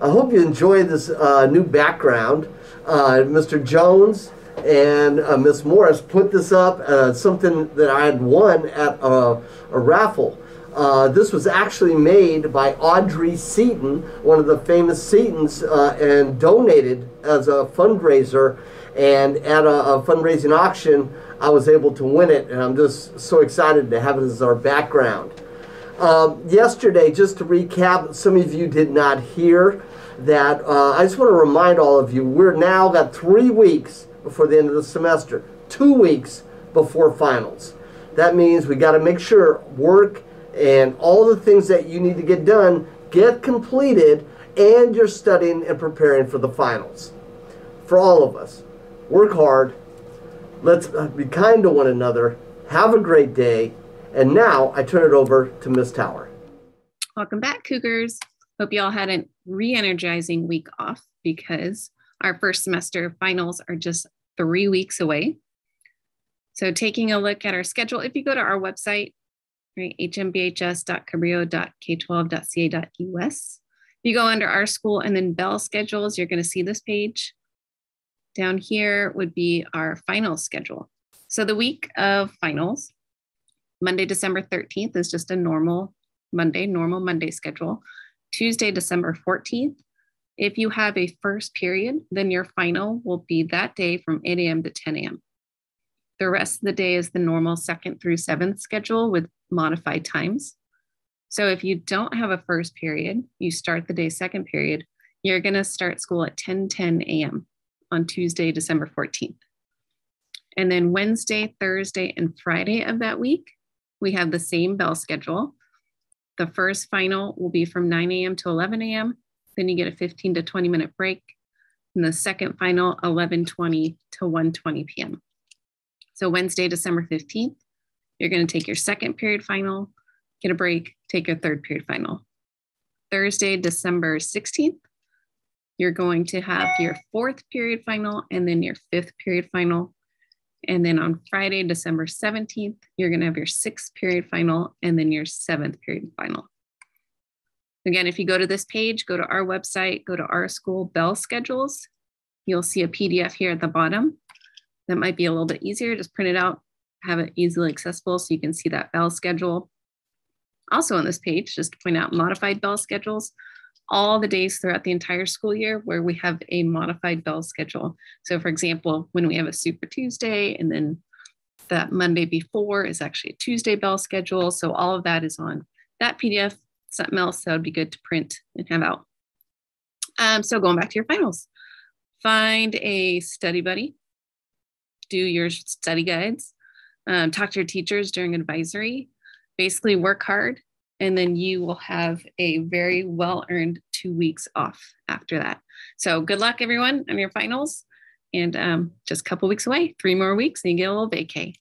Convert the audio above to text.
I hope you enjoy this uh, new background. Uh, Mr. Jones and uh, Miss Morris put this up, something that I had won at a, a raffle. Uh, this was actually made by Audrey Seaton, one of the famous Seatons, uh, and donated as a fundraiser. And at a, a, fundraising auction, I was able to win it, and I'm just so excited to have it as our background. Um, yesterday, just to recap, some of you did not hear that. Uh, I just want to remind all of you, we're now got three weeks before the end of the semester, two weeks before finals. That means we got to make sure work and all the things that you need to get done get completed and you're studying and preparing for the finals. For all of us, work hard. Let's uh, be kind to one another. Have a great day. And now I turn it over to Miss Tower. Welcome back, Cougars. Hope you all had a re energizing week off because our first semester finals are just three weeks away. So, taking a look at our schedule, if you go to our website, right, hmbhs.cabrillo.k12.ca.us, you go under our school and then bell schedules, you're going to see this page. Down here would be our final schedule. So, the week of finals, Monday, December 13th is just a normal Monday, normal Monday schedule. Tuesday, December 14th if you have a first period, then your final will be that day from 8 a.m. to 10 a.m. The rest of the day is the normal second through seventh schedule with modified times. So if you don't have a first period, you start the day second period, you're going to start school at 10 10 a.m. on Tuesday, December 14th. And then Wednesday, Thursday, and Friday of that week, we have the same bell schedule. The first final will be from 9 a.m. to 11 a.m. Then you get a 15 to 20 minute break. And the second final, 11:20 to 1:20 p.m. So Wednesday, December 15th, you're going to take your second period final, get a break, take your third period final. Thursday, December 16th, you're going to have your fourth period final and then your fifth period final. And then on Friday, December 17th, you're going to have your sixth period final and then your seventh period final. Again, if you go to this page, go to our website, go to our school bell schedules, you'll see a PDF here at the bottom. That might be a little bit easier. Just print it out, have it easily accessible so you can see that bell schedule. Also on this page, just to point out modified bell schedules, all the days throughout the entire school year where we have a modified bell schedule. So for example, when we have a Super Tuesday and then that Monday before is actually a Tuesday bell schedule. So all of that is on that PDF something else that would be good to print and have out. Um, so going back to your finals, find a study buddy, do your study guides, um, talk to your teachers during advisory, basically work hard, and then you will have a very well earned two weeks off after that. So good luck, everyone, on your finals. And um, just a couple weeks away, three more weeks, and you get a little vacay.